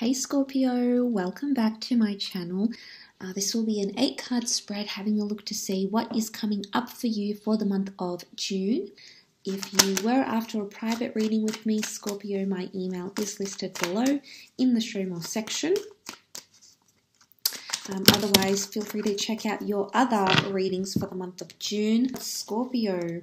Hey Scorpio, welcome back to my channel. Uh, this will be an eight card spread having a look to see what is coming up for you for the month of June. If you were after a private reading with me, Scorpio, my email is listed below in the show more section. Um, otherwise, feel free to check out your other readings for the month of June. Scorpio,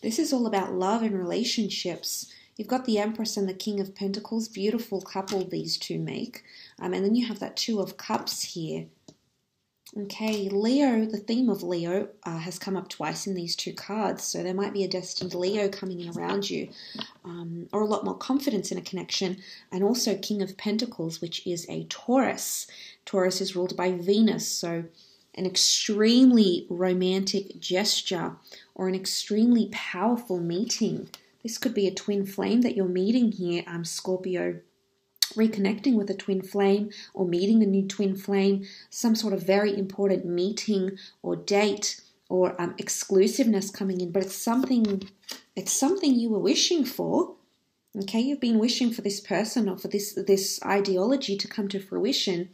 this is all about love and relationships. You've got the Empress and the King of Pentacles, beautiful couple these two make. Um, and then you have that Two of Cups here. Okay, Leo, the theme of Leo uh, has come up twice in these two cards, so there might be a destined Leo coming in around you, um, or a lot more confidence in a connection, and also King of Pentacles, which is a Taurus. Taurus is ruled by Venus, so an extremely romantic gesture or an extremely powerful meeting this could be a twin flame that you're meeting here, um, Scorpio. Reconnecting with a twin flame or meeting a new twin flame, some sort of very important meeting or date or um, exclusiveness coming in, but it's something it's something you were wishing for. Okay, you've been wishing for this person or for this this ideology to come to fruition,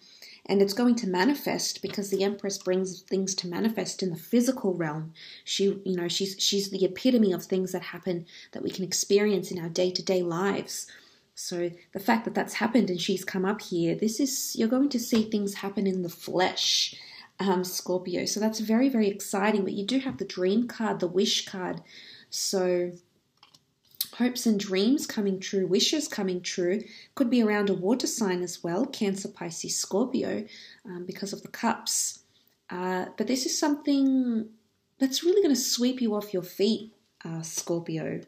and it's going to manifest because the empress brings things to manifest in the physical realm she you know she's she's the epitome of things that happen that we can experience in our day-to-day lives so the fact that that's happened and she's come up here this is you're going to see things happen in the flesh um, Scorpio. So that's very, very exciting. But you do have the dream card, the wish card. So hopes and dreams coming true, wishes coming true. Could be around a water sign as well, Cancer, Pisces, Scorpio, um, because of the cups. Uh, but this is something that's really going to sweep you off your feet, uh, Scorpio.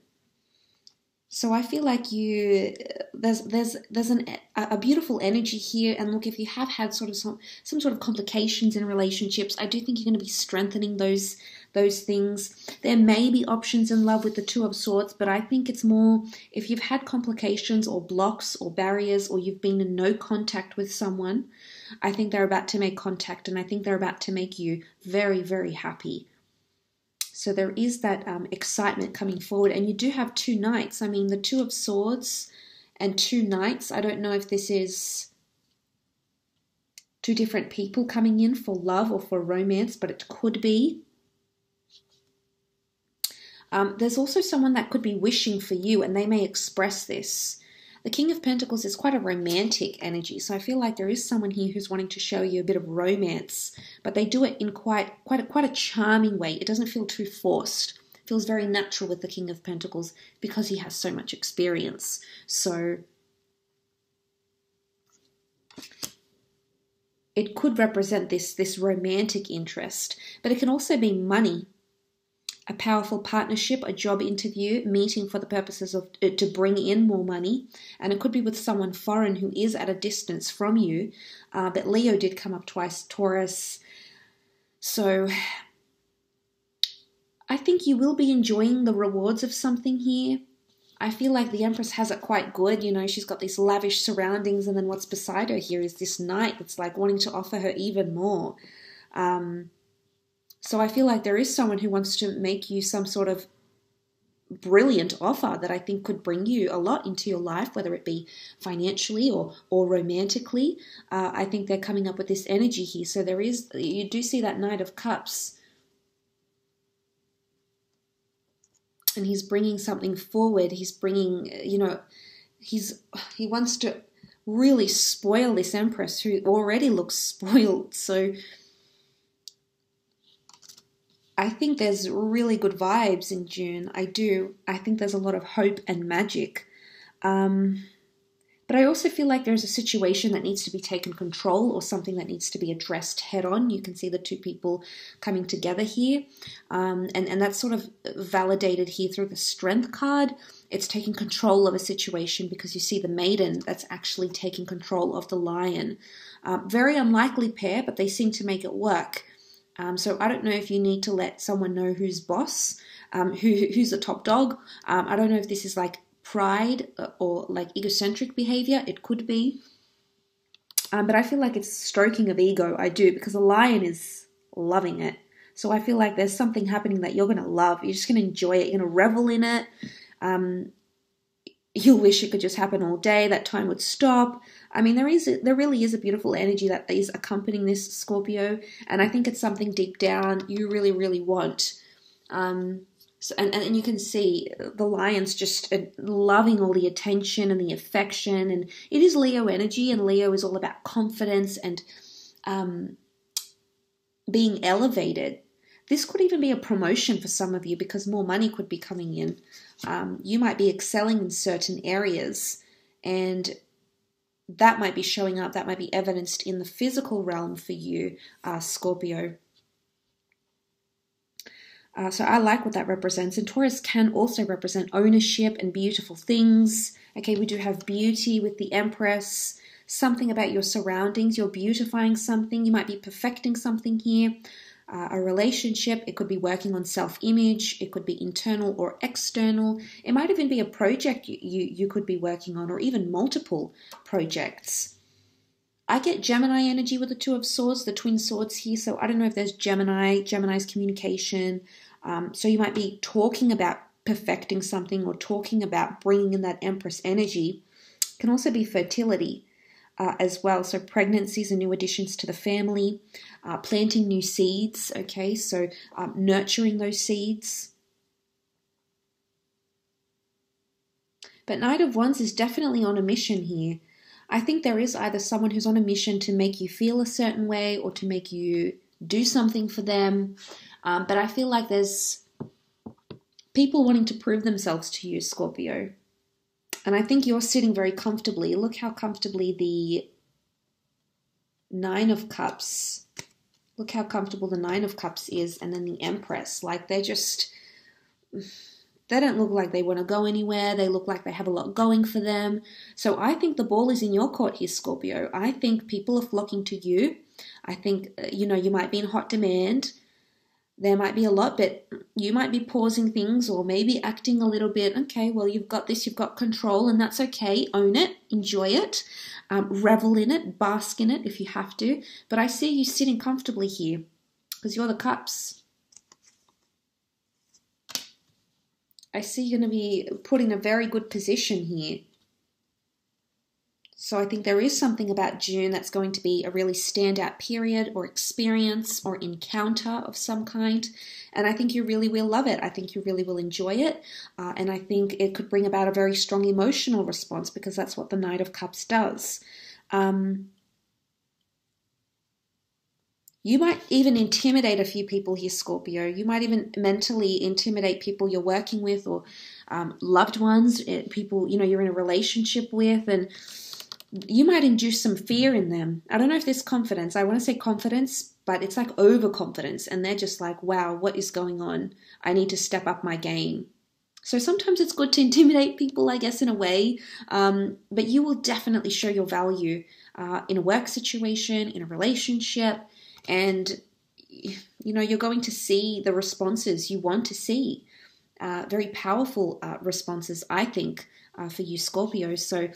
So I feel like you there's there's there's an a beautiful energy here and look if you have had sort of some some sort of complications in relationships I do think you're going to be strengthening those those things there may be options in love with the two of swords but I think it's more if you've had complications or blocks or barriers or you've been in no contact with someone I think they're about to make contact and I think they're about to make you very very happy so there is that um, excitement coming forward, and you do have two knights. I mean, the Two of Swords and two knights. I don't know if this is two different people coming in for love or for romance, but it could be. Um, there's also someone that could be wishing for you, and they may express this. The King of Pentacles is quite a romantic energy, so I feel like there is someone here who's wanting to show you a bit of romance, but they do it in quite quite a, quite a charming way. It doesn't feel too forced. It feels very natural with the King of Pentacles because he has so much experience. So it could represent this this romantic interest, but it can also be money a powerful partnership, a job interview, meeting for the purposes of uh, to bring in more money, and it could be with someone foreign who is at a distance from you. Uh, but Leo did come up twice, Taurus. So I think you will be enjoying the rewards of something here. I feel like the Empress has it quite good. You know, she's got these lavish surroundings, and then what's beside her here is this knight that's like wanting to offer her even more. Um, so I feel like there is someone who wants to make you some sort of brilliant offer that I think could bring you a lot into your life, whether it be financially or or romantically. Uh, I think they're coming up with this energy here. So there is you do see that Knight of Cups, and he's bringing something forward. He's bringing you know he's he wants to really spoil this Empress who already looks spoiled. So I think there's really good vibes in June. I do. I think there's a lot of hope and magic. Um, but I also feel like there's a situation that needs to be taken control or something that needs to be addressed head on. You can see the two people coming together here. Um, and, and that's sort of validated here through the strength card. It's taking control of a situation because you see the maiden that's actually taking control of the lion. Uh, very unlikely pair, but they seem to make it work. Um, so I don't know if you need to let someone know who's boss, um, who who's the top dog. Um, I don't know if this is like pride or like egocentric behavior. It could be, um, but I feel like it's stroking of ego. I do because the lion is loving it. So I feel like there's something happening that you're gonna love. You're just gonna enjoy it. You're gonna revel in it. Um, you'll wish it could just happen all day, that time would stop. I mean, there is there really is a beautiful energy that is accompanying this Scorpio, and I think it's something deep down you really, really want. Um, so, and, and you can see the lions just uh, loving all the attention and the affection, and it is Leo energy, and Leo is all about confidence and um, being elevated. This could even be a promotion for some of you because more money could be coming in. Um, you might be excelling in certain areas, and that might be showing up, that might be evidenced in the physical realm for you, uh, Scorpio. Uh, so I like what that represents. And Taurus can also represent ownership and beautiful things. Okay, we do have beauty with the Empress, something about your surroundings. You're beautifying something. You might be perfecting something here uh, a relationship, it could be working on self image, it could be internal or external, it might even be a project you, you, you could be working on, or even multiple projects. I get Gemini energy with the Two of Swords, the Twin Swords here, so I don't know if there's Gemini, Gemini's communication. Um, so you might be talking about perfecting something or talking about bringing in that Empress energy. It can also be fertility uh, as well. So, pregnancies and new additions to the family, uh, planting new seeds, okay, so um, nurturing those seeds. But Knight of Wands is definitely on a mission here. I think there is either someone who's on a mission to make you feel a certain way or to make you do something for them. Um, but I feel like there's people wanting to prove themselves to you, Scorpio. And I think you're sitting very comfortably. Look how comfortably the Nine of Cups, look how comfortable the Nine of Cups is, and then the Empress. Like they're just, they don't look like they want to go anywhere. They look like they have a lot going for them. So I think the ball is in your court here, Scorpio. I think people are flocking to you. I think, uh, you know, you might be in hot demand there might be a lot, but you might be pausing things or maybe acting a little bit, okay, well, you've got this, you've got control, and that's okay. Own it, enjoy it, um, revel in it, bask in it if you have to. But I see you sitting comfortably here because you're the cups. I see you're going to be put in a very good position here. So I think there is something about June that's going to be a really standout period or experience or encounter of some kind. And I think you really will love it. I think you really will enjoy it. Uh, and I think it could bring about a very strong emotional response because that's what the Knight of Cups does. Um, you might even intimidate a few people here, Scorpio. You might even mentally intimidate people you're working with or um, loved ones, eh, people you know you're in a relationship with, and you might induce some fear in them. I don't know if there's confidence. I want to say confidence, but it's like overconfidence. And they're just like, wow, what is going on? I need to step up my game. So sometimes it's good to intimidate people, I guess, in a way, um, but you will definitely show your value uh, in a work situation, in a relationship, and you know you're going to see the responses you want to see. Uh, very powerful uh, responses, I think, uh, for you, Scorpio. So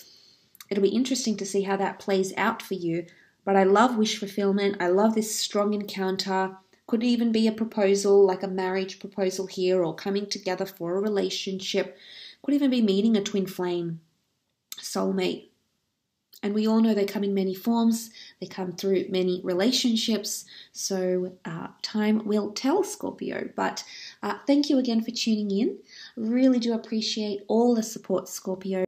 it'll be interesting to see how that plays out for you. But I love wish fulfillment. I love this strong encounter. Could even be a proposal, like a marriage proposal here, or coming together for a relationship. Could even be meeting a twin flame, soulmate. And we all know they come in many forms, they come through many relationships. So, uh, time will tell, Scorpio. But uh, thank you again for tuning in. Really do appreciate all the support, Scorpio.